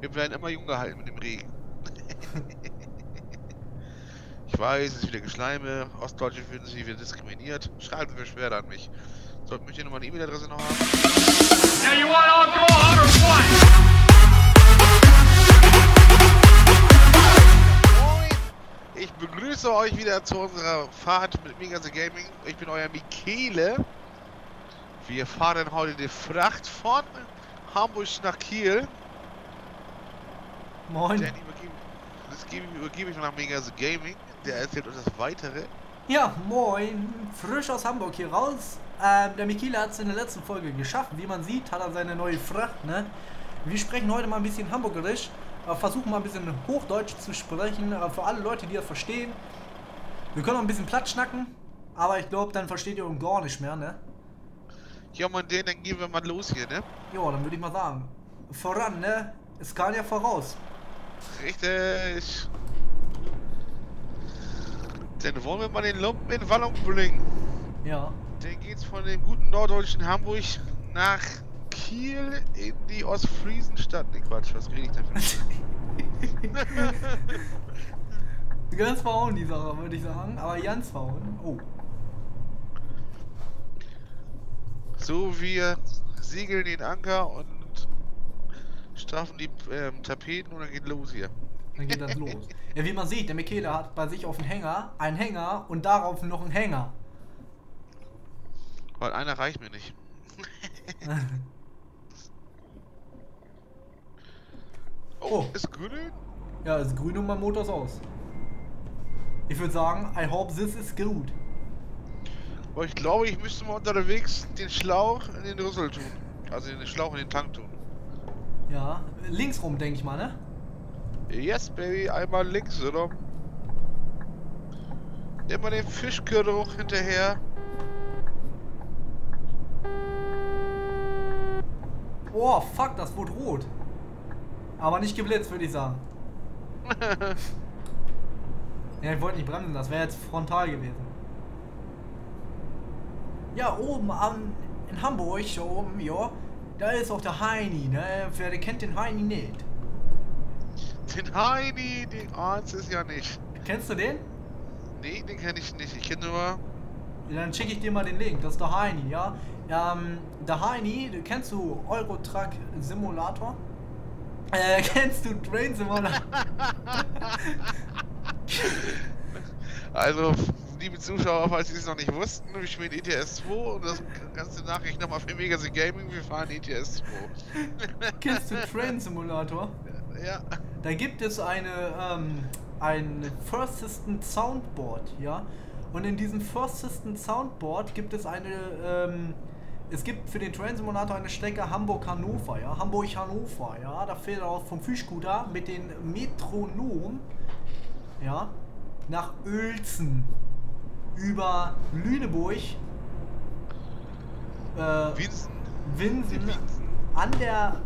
Wir werden immer jung gehalten mit dem Regen. ich weiß, es ist wieder Geschleime. Ostdeutsche fühlen sich wieder diskriminiert. Schreiben Sie beschwerde an mich. Sollten möchte noch mal eine E-Mail-Adresse noch haben. Now you want all go out or what? Moin! Ich begrüße euch wieder zu unserer Fahrt mit Megase Gaming. Ich bin euer Michele. Wir fahren heute die Fracht von Hamburg nach Kiel. Moin. Dann übergebe, das gebe, übergebe ich nach Megase Gaming. Der erzählt uns das Weitere. Ja, moin. Frisch aus Hamburg hier raus. Ähm, der Mikila hat es in der letzten Folge geschafft. Wie man sieht, hat er seine neue Fracht, ne? Wir sprechen heute mal ein bisschen Hamburgerisch. Äh, versuchen mal ein bisschen Hochdeutsch zu sprechen. Äh, für alle Leute, die das verstehen. Wir können auch ein bisschen Platz schnacken. Aber ich glaube, dann versteht ihr uns gar nicht mehr, ne? Ja, man, den, dann gehen wir mal los hier, ne? Ja, dann würde ich mal sagen. Voran, ne? Es kann ja voraus. Richtig. Dann wollen wir mal den Lumpen in Wallung bringen. Ja. Dann geht's von dem guten norddeutschen Hamburg nach Kiel in die Ostfriesenstadt. Ne, Quatsch, was rede ich denn für Ganz verhauen die Sache, würde ich sagen. Aber ganz verhauen. Oh. So, wir segeln den Anker und straffen die ähm, Tapeten und dann geht los hier. Dann geht das los. Ja, wie man sieht, der Michele hat bei sich auf dem Hänger einen Hänger und darauf noch einen Hänger. Weil einer reicht mir nicht. Oh. Ist grün? ja, ist grün und mein Motor ist aus. Ich würde sagen, I hope this is good. Aber ich glaube, ich müsste mal unterwegs den Schlauch in den Rüssel tun. Also den Schlauch in den Tank tun. Ja, links rum, denke ich mal, ne? Yes, Baby, einmal links, oder? Immer den Fischgeruch hinterher. Oh, fuck, das wurde rot. Aber nicht geblitzt, würde ich sagen. Ja, ich wollte nicht bremsen, das wäre jetzt frontal gewesen. Ja, oben an, in Hamburg, so oben, ja, da ist auch der Heini, ne? Wer kennt den Heini nicht? Den Heini, den Arzt ist ja nicht. Kennst du den? Nee, den kenne ich nicht. Ich kenne nur. Dann schicke ich dir mal den Link, das ist der Heini, ja? Ähm, der Heini, kennst du Eurotruck Simulator? Äh, kennst du Train Simulator? Also, liebe Zuschauer, falls Sie es noch nicht wussten, wir spielen ETS 2 und das ganze Nachricht nochmal für Megase Gaming, wir fahren ETS 2. kennst du Train Simulator? ja. Da gibt es eine, ähm, ein First System Soundboard, ja. Und in diesem First System Soundboard gibt es eine, ähm, es gibt für den Train Simulator eine Strecke Hamburg-Hannover, ja. Hamburg-Hannover, ja. Da fährt er auch vom Fischguter mit den Metronom, ja, nach Uelzen über Lüneburg, äh, Winsen. Winsen, an der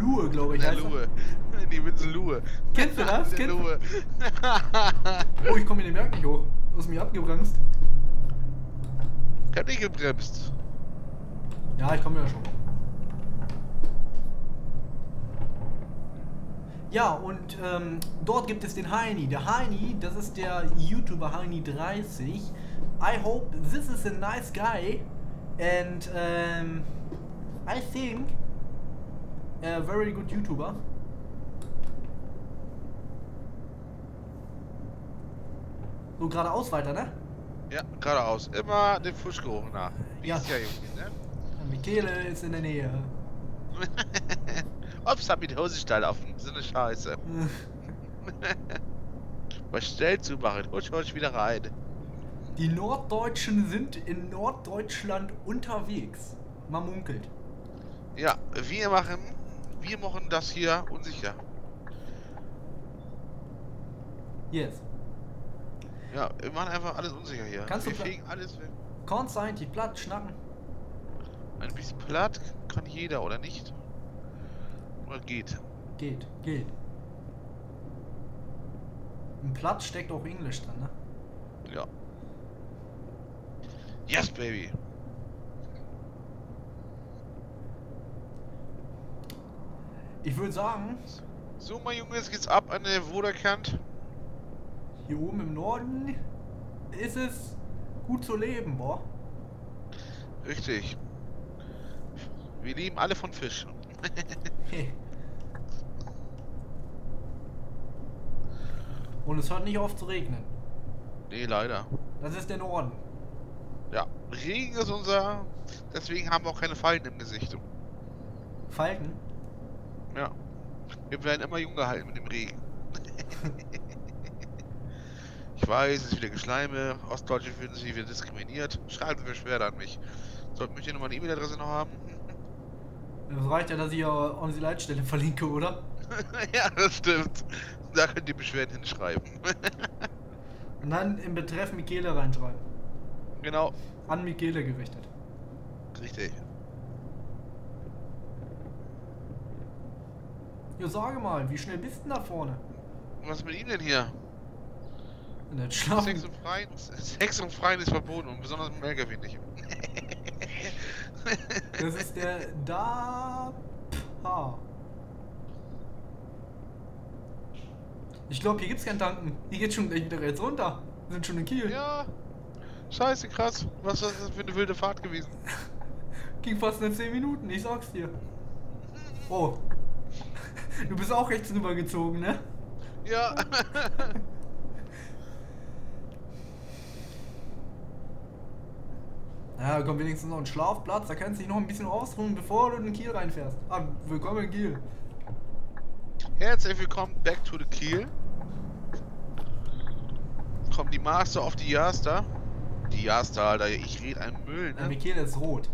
Luhe, glaube ich. der heißt das. Luhe. Die Winsen-Luhe. Kennst du das? Der Kennst du- Luhe. Oh, ich komme in den Berg nicht hoch. Du hast mich abgebremst. Ich hab nicht gebremst. Ja, ich komme ja schon. Ja, und ähm, dort gibt es den Heini. Der Heini, das ist der YouTuber Heini30. I hope this is a nice guy. And um, I think a very good YouTuber. So geradeaus weiter, ne? Ja, geradeaus. Immer dem Fischgeruch nach. Wie Ja. ist ja, Junge, ne? Michele ist in der Nähe. Ups, hab mir die Hosenstall offen. So eine Scheiße. Was schnell zu machen. Husch, husch, wieder rein. Die Norddeutschen sind in Norddeutschland unterwegs. Man munkelt. Ja, wir machen, wir machen das hier unsicher. Yes. Ja, wir machen einfach alles unsicher hier. Kannst wir du fegen alles weg. Kannst du eigentlich platt schnacken? Ein bisschen platt kann jeder, oder nicht? Oder geht. Geht, geht. Im Platt steckt auch Englisch drin, ne? Ja. Yes, baby. Ich würde sagen, So, mein Junge, jetzt geht's ab an der Woderkant. hier oben im Norden ist es gut zu leben, boah. Richtig. Wir leben alle von Fisch. Und es hört nicht auf zu regnen. Nee, leider. Das ist der Norden. Ja, Regen ist unser. Deswegen haben wir auch keine Falten im Gesicht. Falten? Ja. Wir werden immer jung gehalten mit dem Regen. ich weiß, es ist wieder Geschleime. Ostdeutsche fühlen sich wieder diskriminiert. Schreiben Sie Beschwerde an mich. Sollten möchte noch mal eine E-Mail-Adresse noch haben? Das reicht ja, dass ich ja unsere Leitstelle verlinke, oder? ja, das stimmt. Da könnt ihr Beschwerden hinschreiben. Und dann im Betreff Michele reinschreiben. genau. An Michele gerichtet. Richtig. Ja, sage mal, wie schnell bist du denn da vorne? Was ist mit ihm denn hier? In der Schlafen. Sex und Freien, Sex und Freien ist verboten und besonders im LKW nicht. Das ist der da. Ha. Ich glaube, hier gibt's kein Tanken. Hier geht's schon gleich wieder jetzt runter. Wir sind schon in Kiel. ja. Scheiße, krass. Was ist das für eine wilde Fahrt gewesen? Ging fast in 10 Minuten, ich sag's dir. Oh. Du bist auch rechts rübergezogen, ne? Ja. Ja, da kommt wenigstens noch ein Schlafplatz, da kannst du dich noch ein bisschen ausruhen, bevor du in Kiel reinfährst. Ah, willkommen in Kiel. Herzlich willkommen back to the Kiel. Kommt die Master of the Jaster. Die Jaster, Alter. Ich rede ein Müll, ne? Michele ist rot.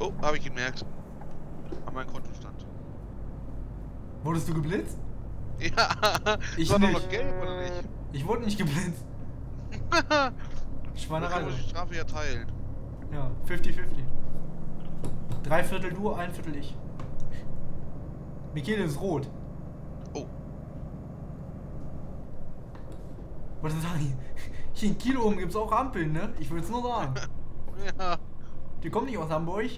Oh, habe ich gemerkt. An meinem Kontostand. Wurdest du geblitzt? Ja. Ich war doch nicht. noch gelb, oder nicht? Ich wurde nicht geblitzt. Schweinerei. man die Strafe ja teilen. Ja, 50-50. Drei Viertel du, ein Viertel ich. Michele ist rot. Oh. Was sag ich? Hier in Kiel oben gibt's auch Ampeln, ne? Ich will's nur sagen. Ja. Die kommen nicht aus Hamburg.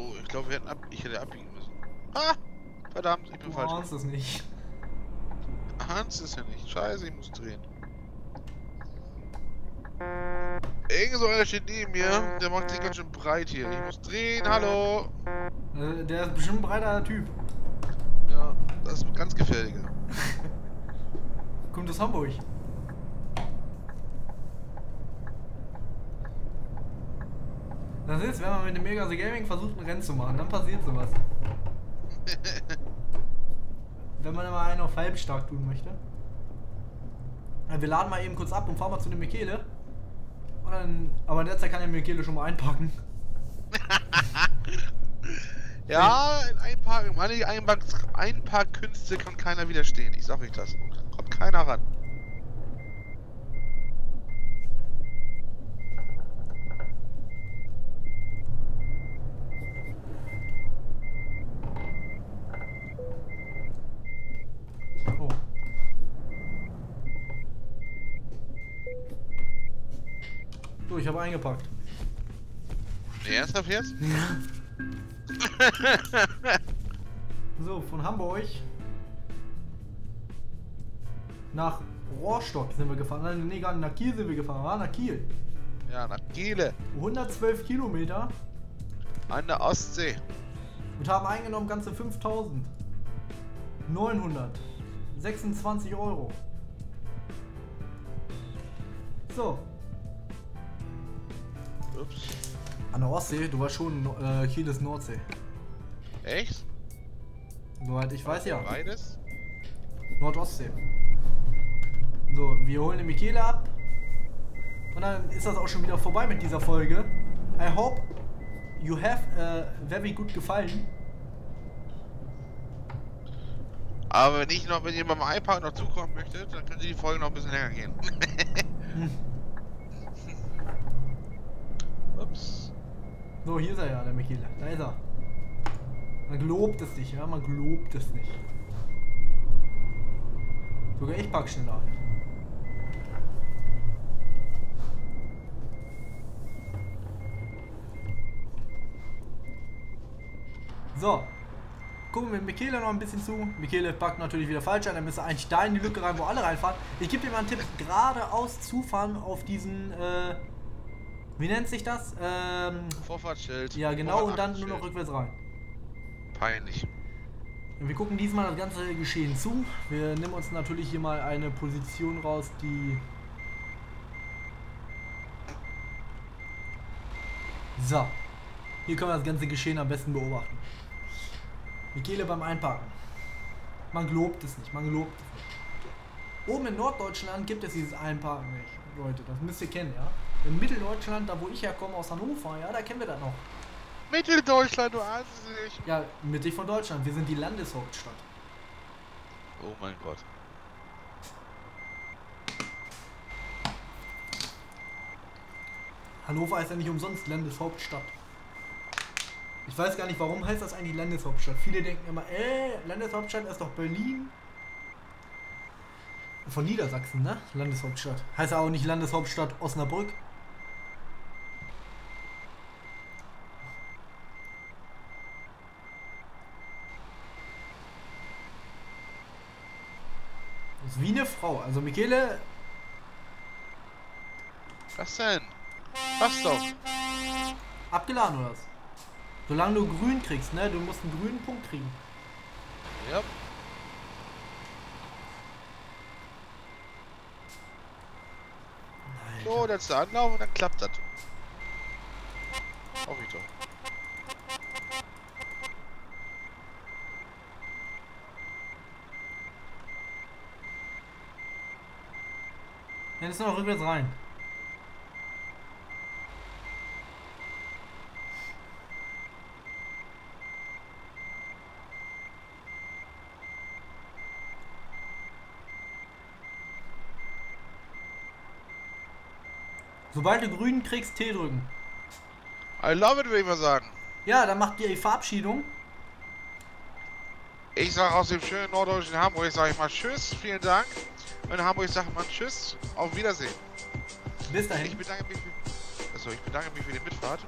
Oh, ich glaube, wir hätten ab. Ich hätte abbiegen müssen. Ah! Verdammt, ich bin Du falsch. ahnst es nicht. Hans ist ja nicht. Scheiße, ich muss drehen. Irgend so einer steht neben mir, der macht sich ganz schön breit hier. Ich muss drehen, hallo! Äh, Der ist bestimmt ein breiter Typ. Ja, das ist ganz gefährlicher. Kommt aus Hamburg. Das ist, wenn man mit dem Mega The Gaming versucht, ein Rennen zu machen, dann passiert sowas. wenn man immer einen auf halbstark tun möchte. Ja, Wir laden mal eben kurz ab und fahren mal zu dem Michele. Und dann, aber in der Zeit kann der Michele schon mal einpacken. Ja, in ein paar, meine Einbank, ein paar Künste kann keiner widerstehen. Ich sag euch das. Kommt keiner ran. Oh. So, ich habe eingepackt. Nee, ernsthaft jetzt? So, von Hamburg nach Rohrstock sind wir gefahren. Nein, Nee, gar nicht nach Kiel sind wir gefahren. War nach Kiel. Ja, nach Giele. 112 Kilometer An der Ostsee. und haben eingenommen ganze 5926 Euro. So, Ups. an der Ostsee, du warst schon äh, Kiel ist Nordsee. Echt? Soweit ich weiß ja. Beides? Nordostsee. So, wir holen den Michele ab. Und dann ist das auch schon wieder vorbei mit dieser Folge. I hope you have uh, very good gefallen. Aber wenn ich noch, wenn ihr beim iPad noch zukommen möchtet, dann könnte die Folge noch ein bisschen länger gehen. Ups. So, hier ist er ja, der Michael. Da ist er. Man gelobt es nicht, ja? Man gelobt es nicht. Sogar ich pack schneller. So. Gucken wir Michele noch ein bisschen zu. Michele packt natürlich wieder falsch ein. Dann müsste eigentlich da in die Lücke rein, wo alle reinfahren. Ich gebe dir mal einen Tipp. Geradeaus zufahren auf diesen, äh, wie nennt sich das? Ähm, Vorfahrtsschild. ja genau und dann nur noch rückwärts rein. Peinlich. Wir gucken diesmal das ganze Geschehen zu. Wir nehmen uns natürlich hier mal eine Position raus, die... So. Hier können wir das ganze Geschehen am besten beobachten. Michele beim Einparken. Man gelobt es nicht, man gelobt es nicht. Oben in Norddeutschland gibt es dieses Einparken nicht, Leute. Das müsst ihr kennen, ja. In Mitteldeutschland, da wo ich herkomme, aus Hannover, ja, da kennen wir das noch. Mitteldeutschland, du nicht. Ja, mittig von Deutschland. Wir sind die Landeshauptstadt. Oh mein Gott. Hannover ist ja nicht umsonst Landeshauptstadt. Ich weiß gar nicht, warum heißt das eigentlich Landeshauptstadt. Viele denken immer, äh, Landeshauptstadt ist doch Berlin. Von Niedersachsen, ne? Landeshauptstadt. Heißt auch nicht Landeshauptstadt Osnabrück. Das ist wie eine Frau. Also Michele, Was denn? Was doch? abgeladen oder was? Solange du grün kriegst, ne? Du musst einen grünen Punkt kriegen. Ja. So, letzter Anlauf und dann klappt das. Ich doch. Dann ist noch rückwärts rein. Sobald du grün kriegst, T drücken. I love it, würde ich mal sagen. Ja, dann macht ihr die Verabschiedung. Ich sage aus dem schönen norddeutschen Hamburg, sage ich mal Tschüss, vielen Dank. Und in Hamburg sagt man Tschüss, auf Wiedersehen. Bis Ich dahin. bedanke mich für, also ich bedanke mich für die Mitfahrt.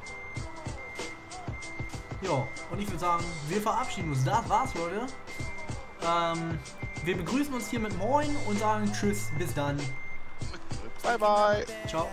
Ja, und ich würde sagen, wir verabschieden uns. Das war's, Leute. Ähm, wir begrüßen uns hier mit Moin und sagen Tschüss, bis dann. Bye bye. Ciao.